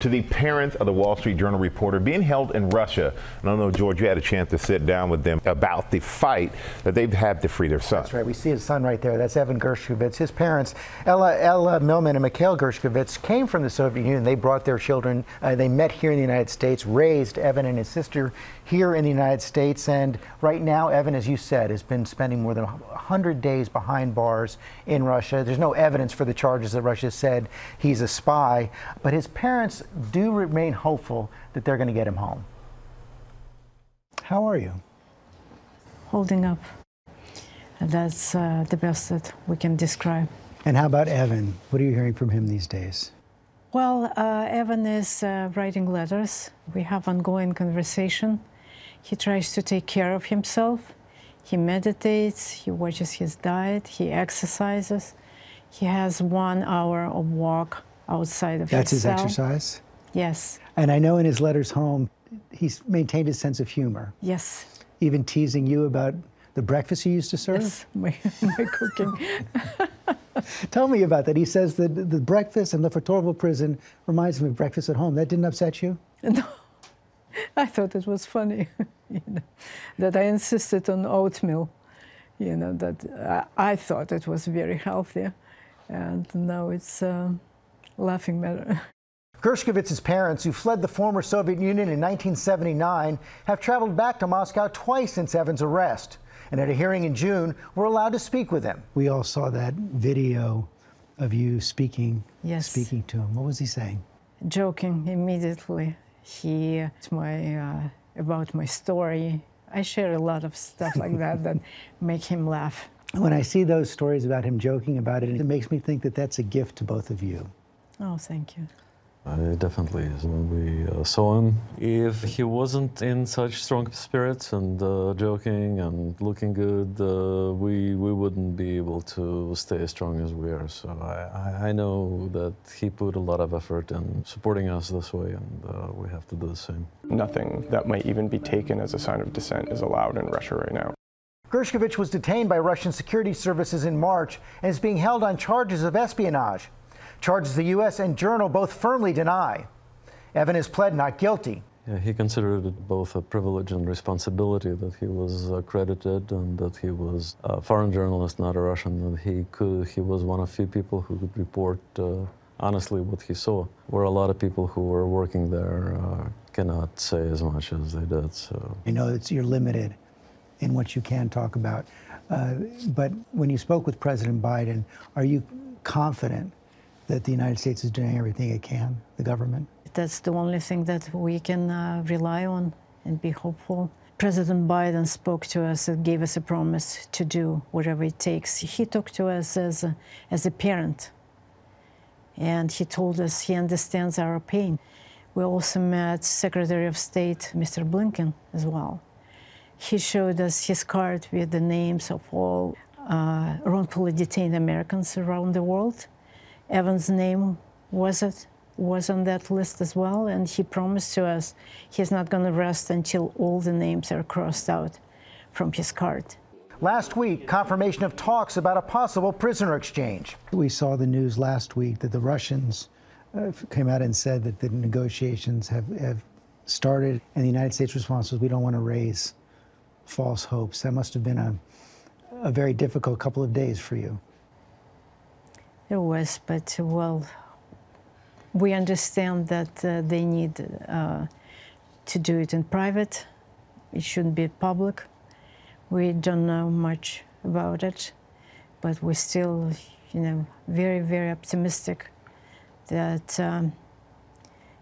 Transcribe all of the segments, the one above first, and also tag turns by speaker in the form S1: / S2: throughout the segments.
S1: to the parents of the Wall Street Journal reporter being held in Russia. And I don't know, George, you had a chance to sit down with them about the fight that they've had to free their son.
S2: That's right. We see his son right there. That's Evan Gershkovich. His parents, Ella, Ella Milman and Mikhail Gershkovich, came from the Soviet Union. They brought their children. Uh, they met here in the United States, raised Evan and his sister here in the United States. And right now, Evan, as you said, has been spending more than 100 days behind bars in Russia. There's no evidence for the charges that Russia said he's a spy. But his parents do remain hopeful that they're going to get him home. How are you?
S3: Holding up. That's uh, the best that we can describe.
S2: And how about Evan? What are you hearing from him these days?
S3: Well, uh, Evan is uh, writing letters. We have ongoing conversation. He tries to take care of himself. He meditates. He watches his diet. He exercises. He has one hour of walk outside of
S2: That's
S3: his
S2: exercise?
S3: Yes,
S2: And I know in his letters home, he's maintained his sense of humor,
S3: yes,
S2: even teasing you about the breakfast he used to serve.
S3: yes. My, my cooking.
S2: Tell me about that. He says that the breakfast in Lefortovo prison reminds him of breakfast at home. That didn't upset you?
S3: No, I thought it was funny, you know, that I insisted on oatmeal. You know that I, I thought it was very healthy, and now it's a laughing matter.
S2: Gershkovich's parents, who fled the former Soviet Union in 1979, have traveled back to Moscow twice since Evan's arrest. And at a hearing in June, we were allowed to speak with him. We all saw that video of you speaking,
S3: Yes.
S2: speaking to him. What was he saying?
S3: Joking immediately, he it's my uh, about my story. I share a lot of stuff like that that make him laugh.
S2: When I see those stories about him joking about it, it makes me think that that's a gift to both of you.
S3: Oh, thank you.
S4: Uh, definitely is. When we uh, saw him, if he wasn't in such strong spirits and uh, joking and looking good, uh, we we wouldn't be able to stay as strong as we are. So I, I- I know that he put a lot of effort in supporting us this way, and uh, we have to do the same.
S5: Nothing that might even be taken as a sign of dissent is allowed in Russia right now.
S2: Gershkovich was detained by Russian security services in March and is being held on charges of espionage. Charges the U.S. and Journal both firmly deny. Evan has pled not guilty.
S4: Yeah, he considered it both a privilege and responsibility that he was accredited and that he was a foreign journalist, not a Russian, that he could he was one of few people who could report uh, honestly what he saw. Where a lot of people who were working there uh, cannot say as much as they did. So
S2: I know that you're limited in what you can talk about. Uh, but when you spoke with President Biden, are you confident that the United States is doing everything it can, the government?
S3: That's the only thing that we can uh, rely on and be hopeful. President Biden spoke to us and gave us a promise to do whatever it takes. He talked to us as a, as a parent, and he told us he understands our pain. We also met Secretary of State Mr. Blinken as well. He showed us his card with the names of all uh, wrongfully detained Americans around the world. Evan's name was it was on that list as well, and he promised to us he's not going to rest until all the names are crossed out from his card.
S2: Last week, confirmation of talks about a possible prisoner exchange. We saw the news last week that the Russians uh, came out and said that the negotiations have, have started, and the United States response was we don't want to raise false hopes. That must have been a, a very difficult couple of days for you.
S3: There was, but well, we understand that uh, they need uh, to do it in private. It shouldn't be public. We don't know much about it, but we're still, you know, very, very optimistic that um,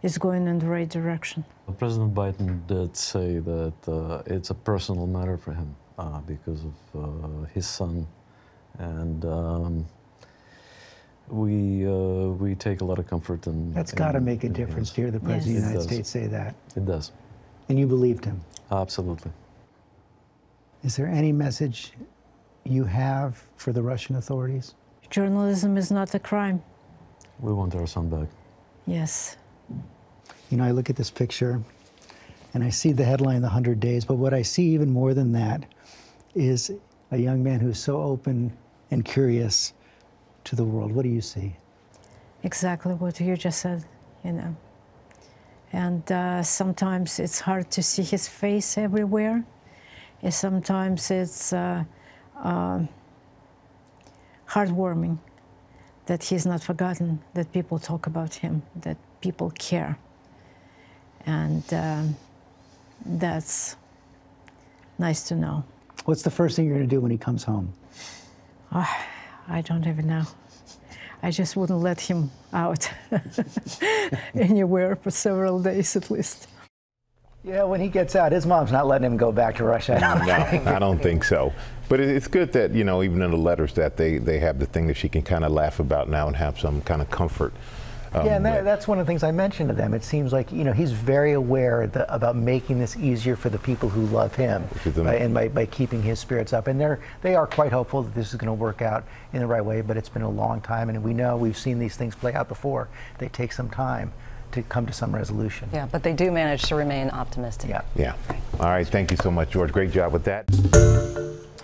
S3: it's going in the right direction.
S4: President Biden did say that uh, it's a personal matter for him uh, because of uh, his son, and um, we uh, we take a lot of comfort in.
S2: That's got to make a difference
S4: his-
S2: to hear the President of the United States say that.
S4: It does,
S2: And you believed him.
S4: absolutely.
S2: Is there any message you have for the Russian authorities?
S3: Journalism is not a crime.
S4: We want our son back.
S3: Yes.
S2: You know, I look at this picture and I see the headline, The 100 Days, but what I see even more than that is a young man who's so open and curious to the world. What do you see?
S3: Exactly what you just said, you know. And uh, sometimes it's hard to see his face everywhere. And sometimes it's uh, uh, heartwarming that he's not forgotten, that people talk about him, that people care. And um, that's nice to know.
S2: What's the first thing you're going to do when he comes home?
S3: I don't even know. I just wouldn't let him out anywhere for several days at least.
S2: Yeah, when he gets out, his mom's not letting him go back to Russia.
S1: No, I don't think so. But it's good that, you know, even in the letters that they, they have the thing that she can kind of laugh about now and have some kind of comfort. Um,
S2: Yeah, and that, that's one of the things I mentioned to them. It seems like you know he's very aware the, about making this easier for the people who love him, by, and by, by keeping his spirits up. And they're they are quite hopeful that this is going to work out in the right way. But it's been a long time, and we know we've seen these things play out before. They take some time to come to some resolution.
S6: Yeah, but they do manage to remain optimistic.
S2: Yeah.
S1: Yeah. All right. Thank you so much, George. Great job with that.